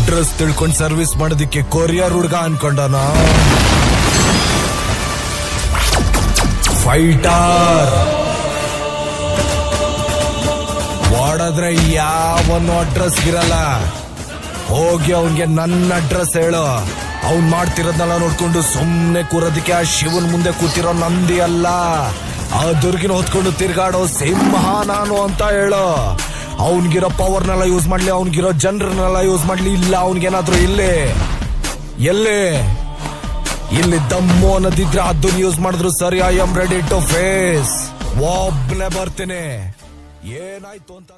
Address ತಿಳ್ಕೊಂಡು service ಮಾಡೋದಿಕ್ಕೆ courier ಹುಡ್ಗ ಅನ್ಕೊಂಡನ? ಫೈಟರ್! ಓಡಾದ್ರೆ ಯಾವನು ಅಡ್ರೆಸ್ ಇರಲ್ಲ. ಹೋಗಿ ಅವನ್ಗೆ ನನ್ನ ಅಡ್ರೆಸ್ ಹೇಳು. ಅವ್ನ್ ಮಾಡ್ತಿರೋದ್ನೆಲ್ಲ ನೋಡ್ಕೊಂಡು ಸುಮ್ಮನೆ ಕೂರೋದಕ್ಕೆ ಆ ಶಿವನ್ ಮುಂದೆ ಕೂತಿರೋ ನಂದಿ ಅಲ್ಲ. ಆ ದುರ್ಗಿನ ಹೊತ್ಕೊಂಡು ತಿರ್ಗಾಡೋ ಸಿಂಹ ನಾನು ಅಂತ ಹೇಳು. ಅವನ್ಗಿರೋ ಪವರ್ನೆಲ್ಲ ಯೂಸ್ ಮಾಡ್ಲಿ, ಅವನ್ಗಿರೋ ಜನರನ್ನೆಲ್ಲ ಯೂಸ್ ಮಾಡ್ಲಿ, ಇಲ್ಲ ಅವನ್ಗೇನಾದ್ರೂ ಇಲ್ಲಿ, ಎಲ್ಲಿ, ಇಲ್ಲಿ ದಮ್ಮು ಅನ್ನೋದಿದ್ರೆ ಅದನ್ನ ಯೂಸ್ ಮಾಡಿದ್ರು ಸರಿ I am ready to face ಒಬ್ಬನೇ ಬರ್ತೀನಿ. ಏನಾಯ್ತು ಅಂತ